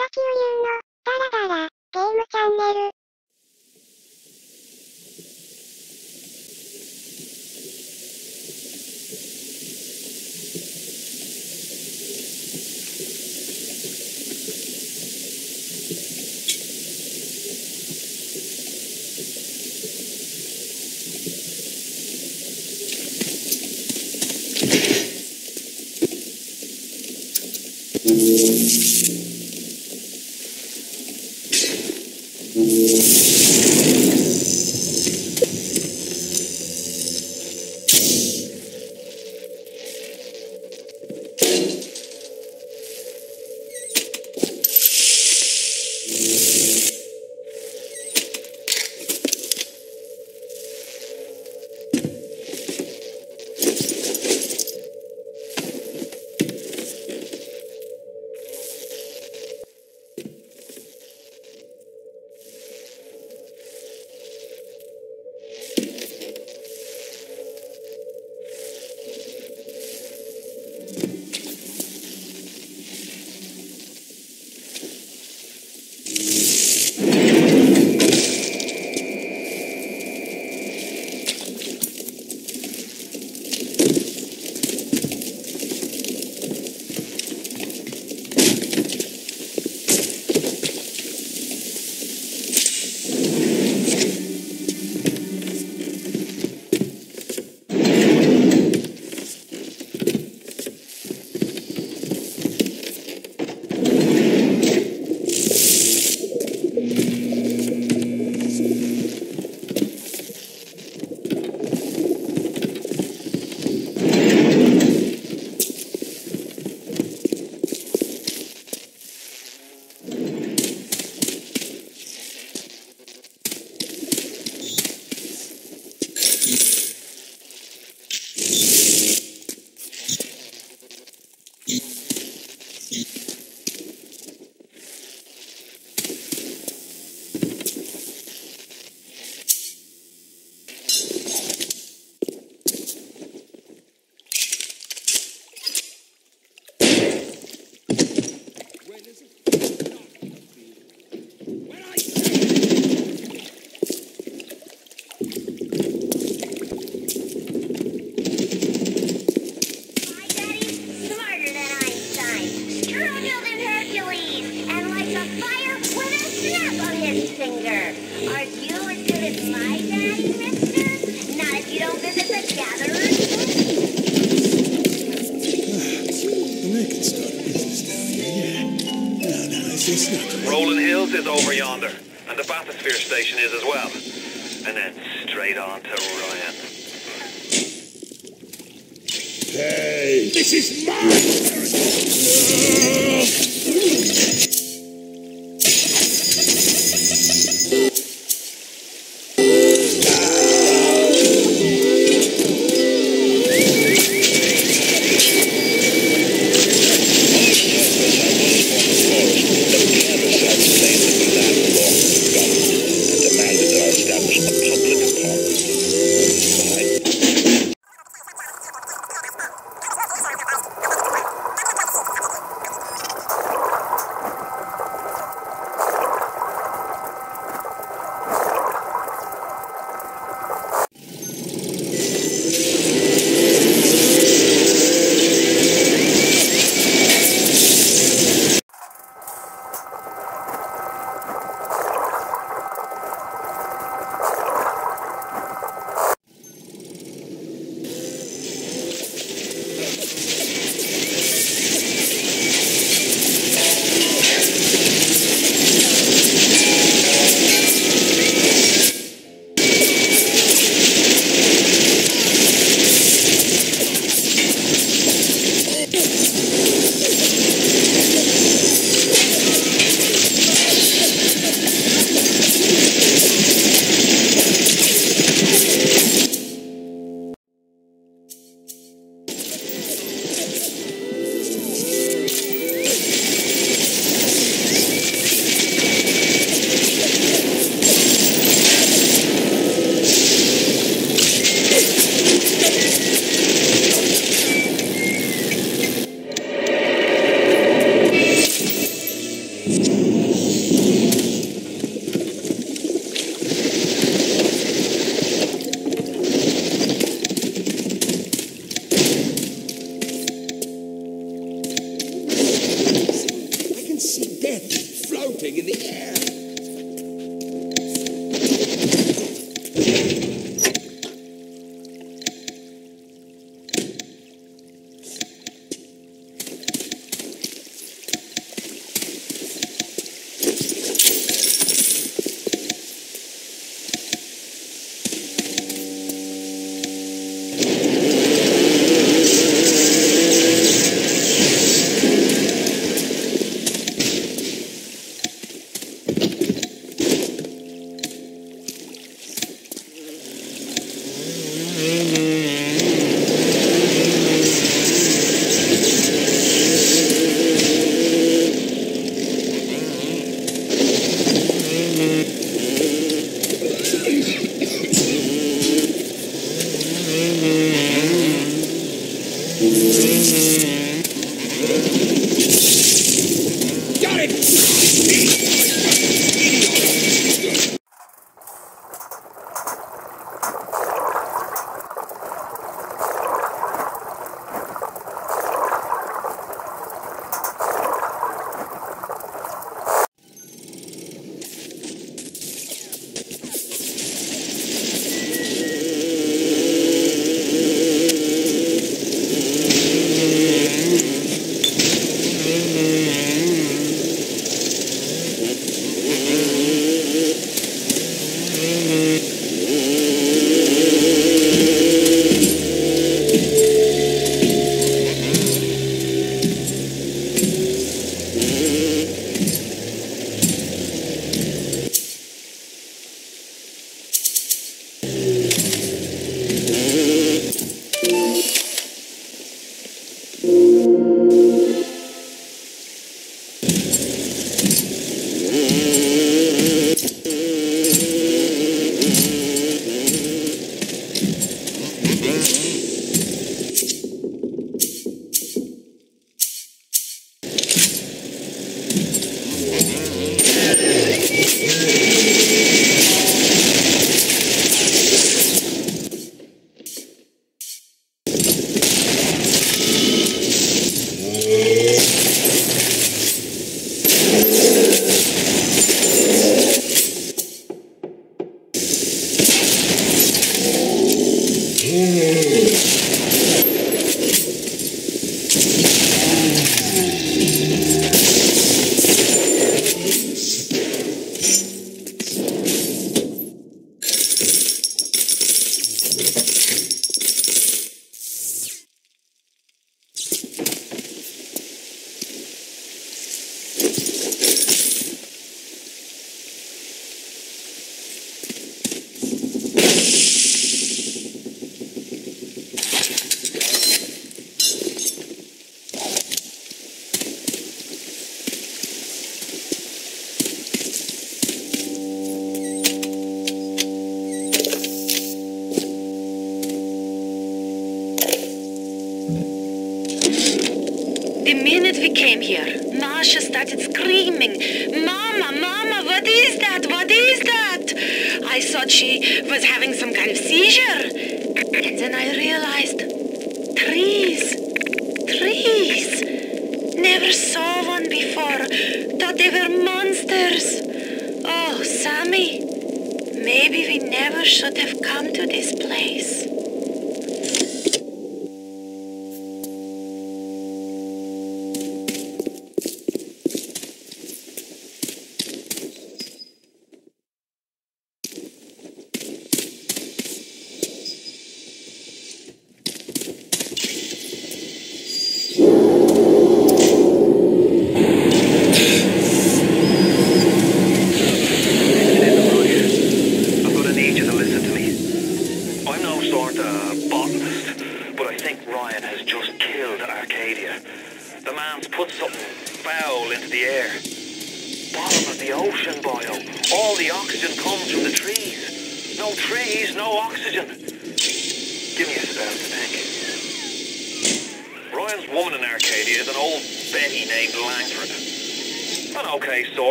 崎ウ言の。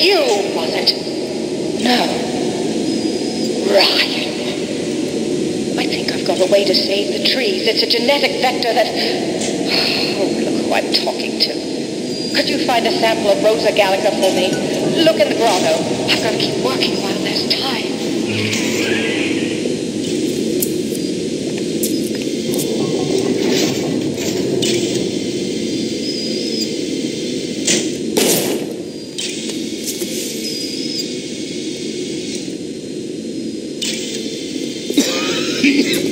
You, was it? No. Ryan. I think I've got a way to save the trees. It's a genetic vector that... Oh, look who I'm talking to. Could you find a sample of Rosa gallica for me? Look in the grotto. I've got to keep working while there's time. Bienvenido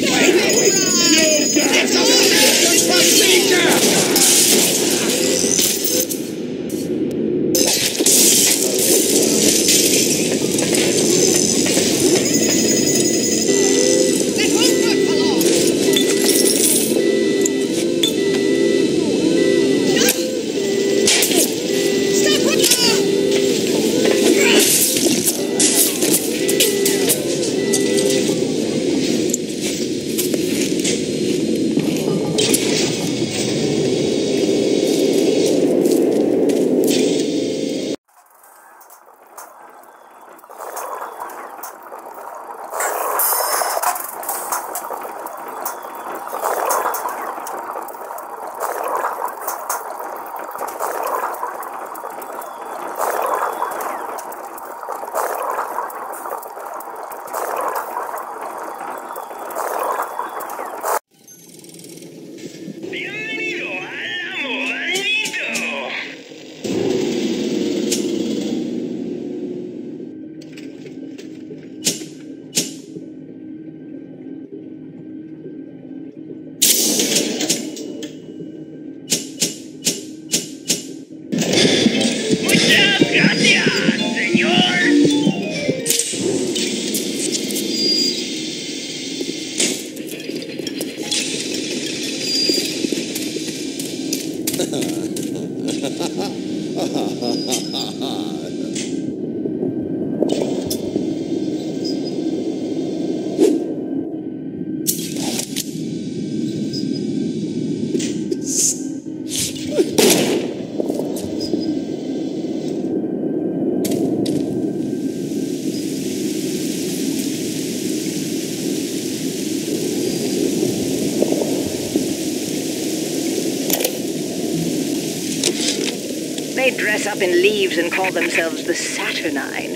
up in leaves and call themselves the Saturnine.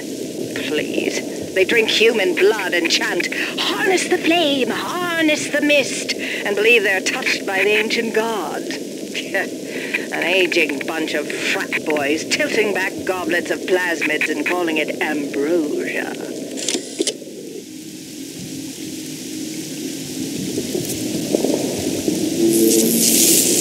Please. They drink human blood and chant, harness the flame, harness the mist, and believe they're touched by the ancient gods. An aging bunch of frat boys tilting back goblets of plasmids and calling it ambrosia. You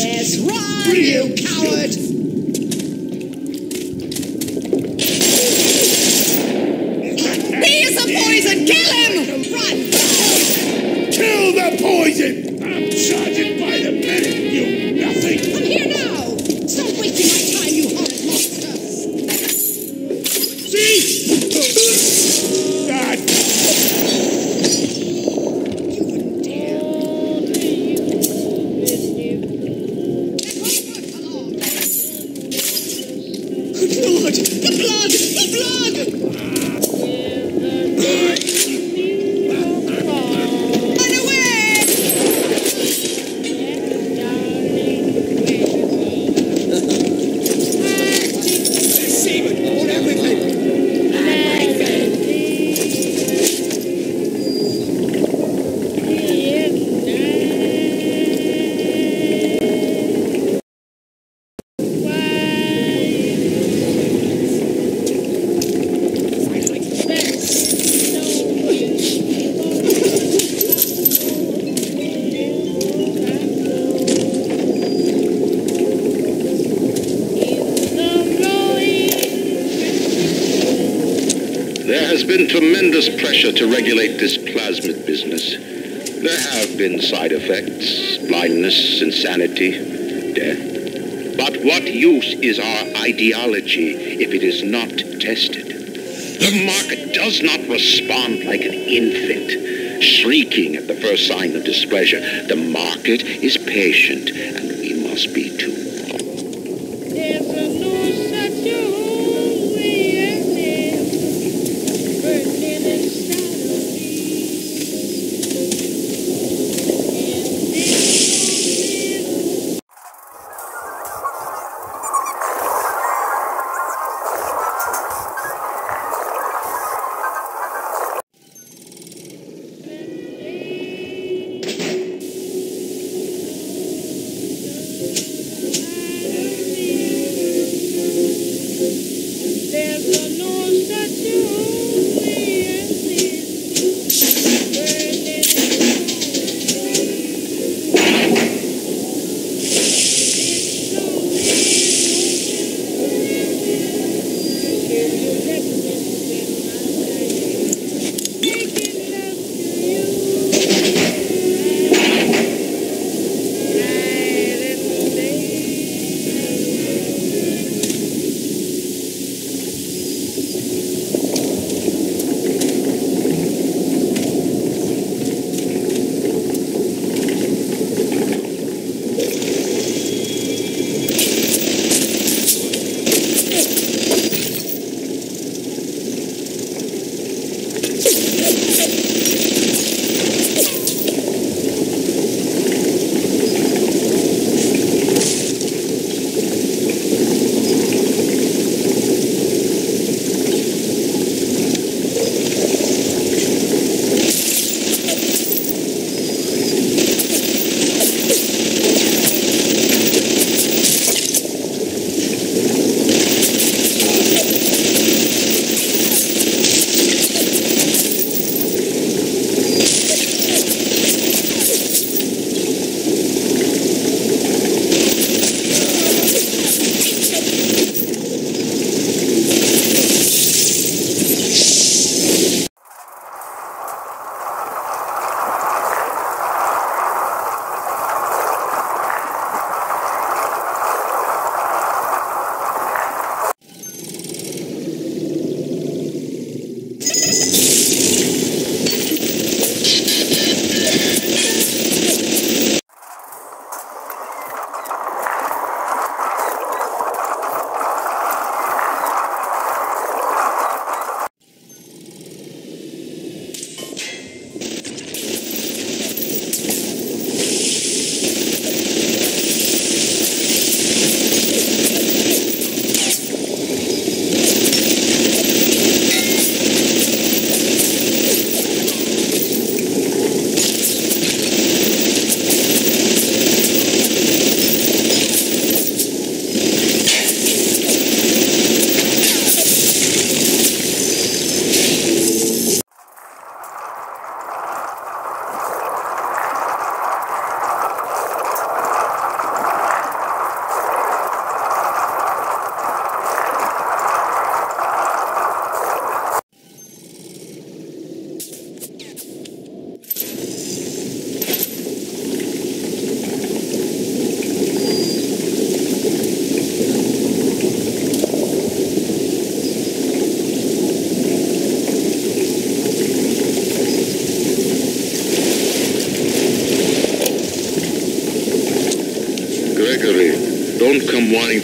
Yes, run, you coward! There has been tremendous pressure to regulate this plasmid business. There have been side effects, blindness, insanity, death. But what use is our ideology if it is not tested? The market does not respond like an infant, shrieking at the first sign of displeasure. The market is patient,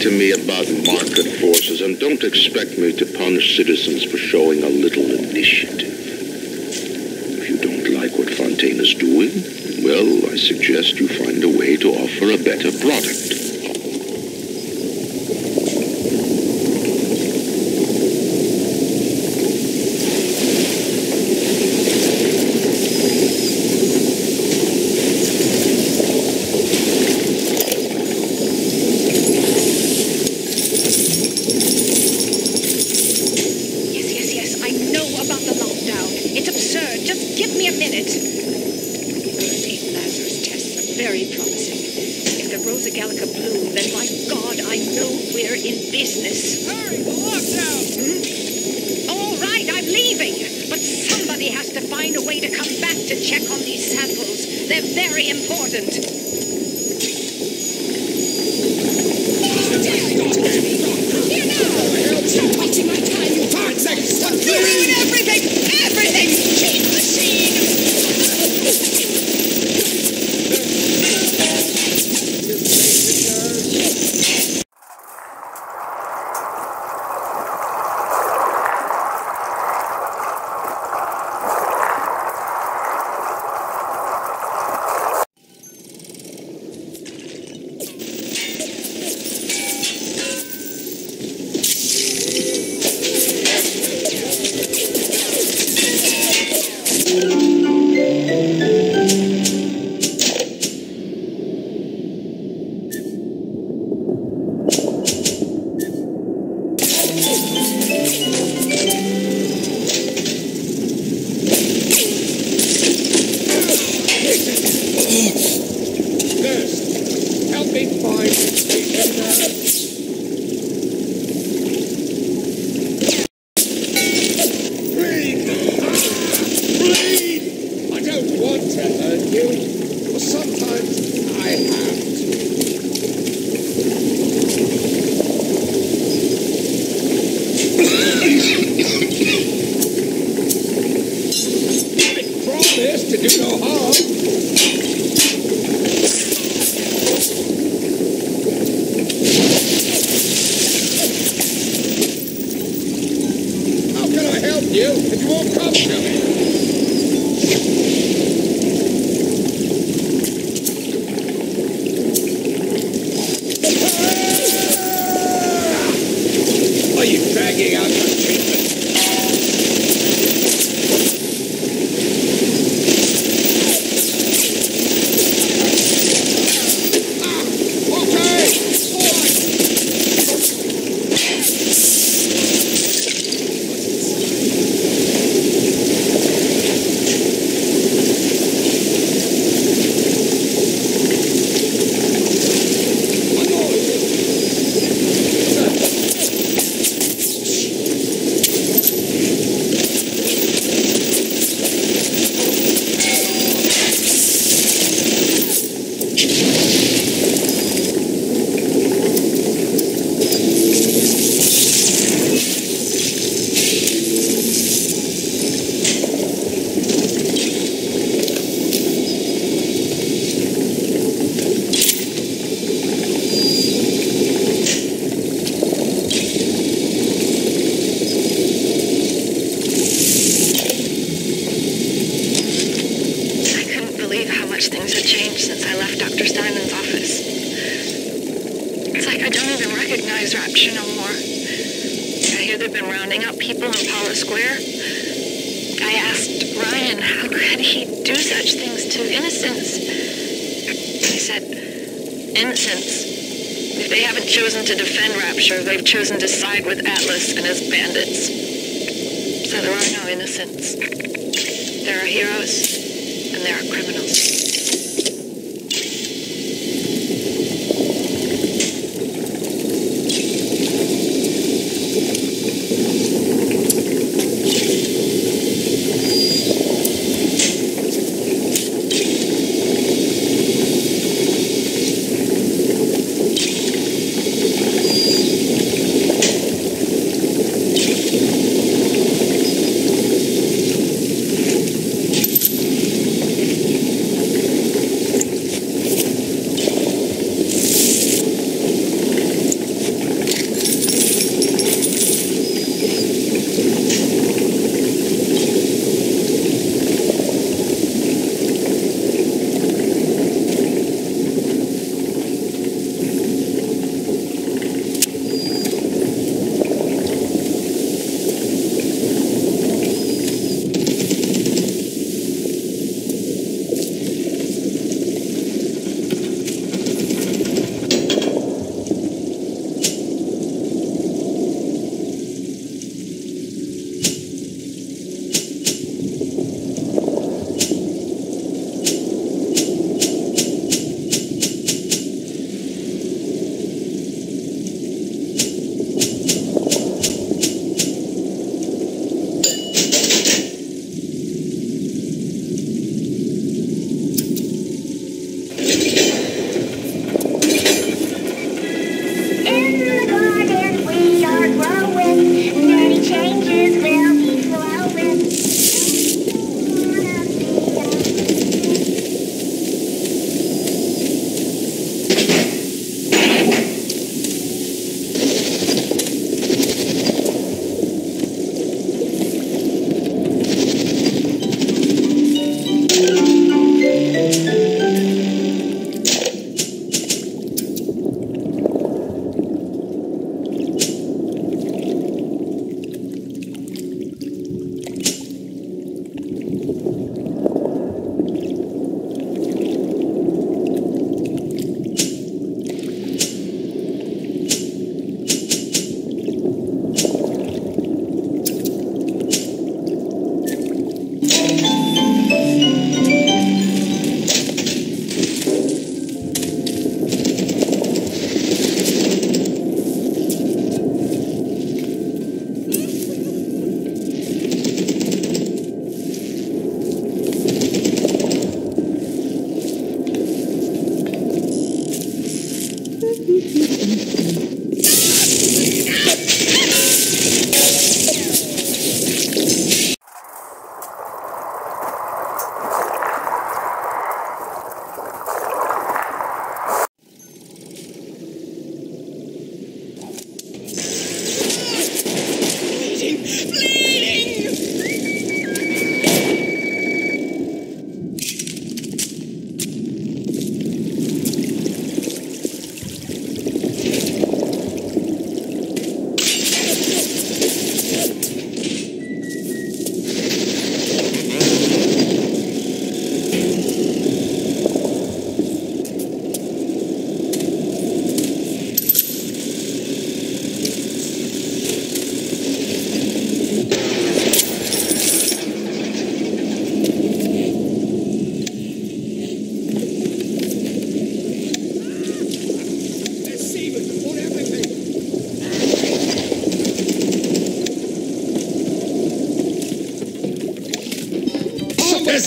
to me about market forces, and don't expect me to punish citizens for showing a little initiative. If you don't like what Fontaine is doing, well, I suggest you find a way to offer a better product.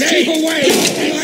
Keep away!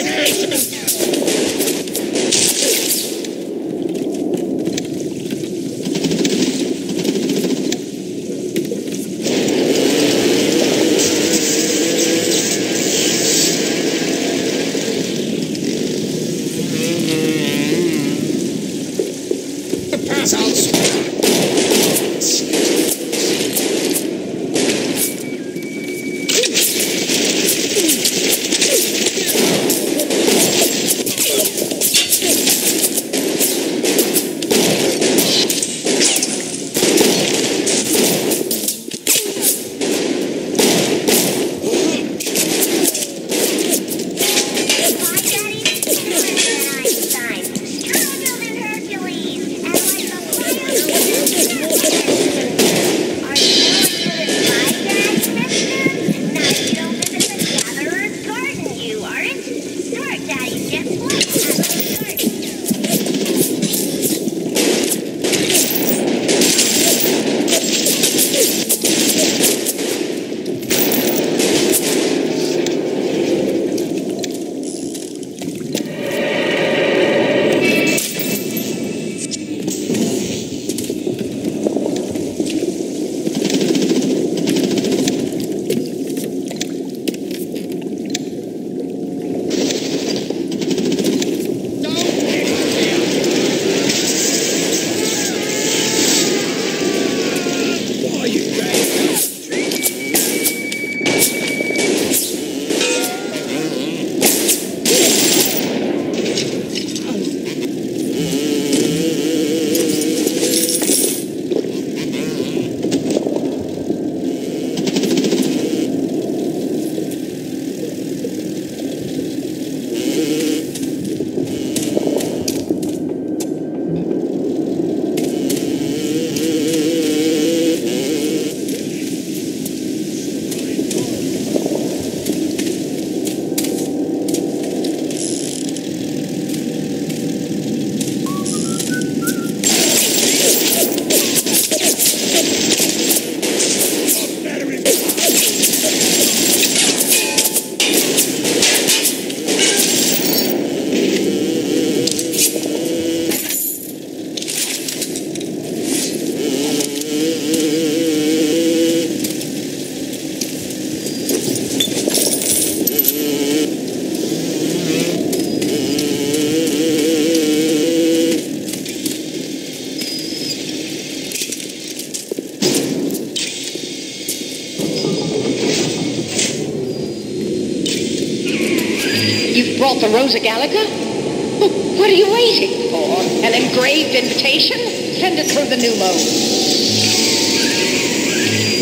New mode.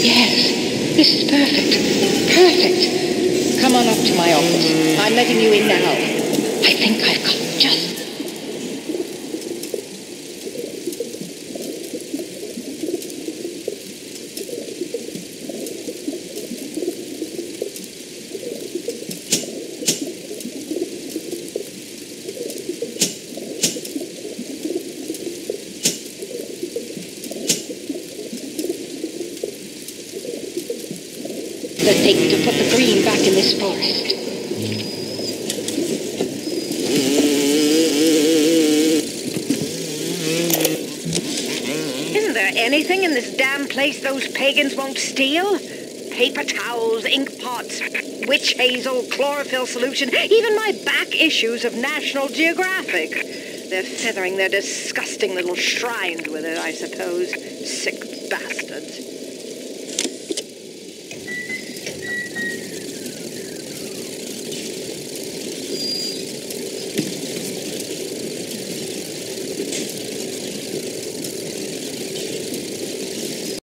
Yes, this is perfect. Perfect. Come on up to my office. I'm letting you in now. I think I've got just the thing to put the green back in this forest. Isn't there anything in this damn place those pagans won't steal? Paper towels, ink pots, witch hazel, chlorophyll solution, even my back issues of National Geographic. They're feathering their disgusting little shrines with it, I suppose.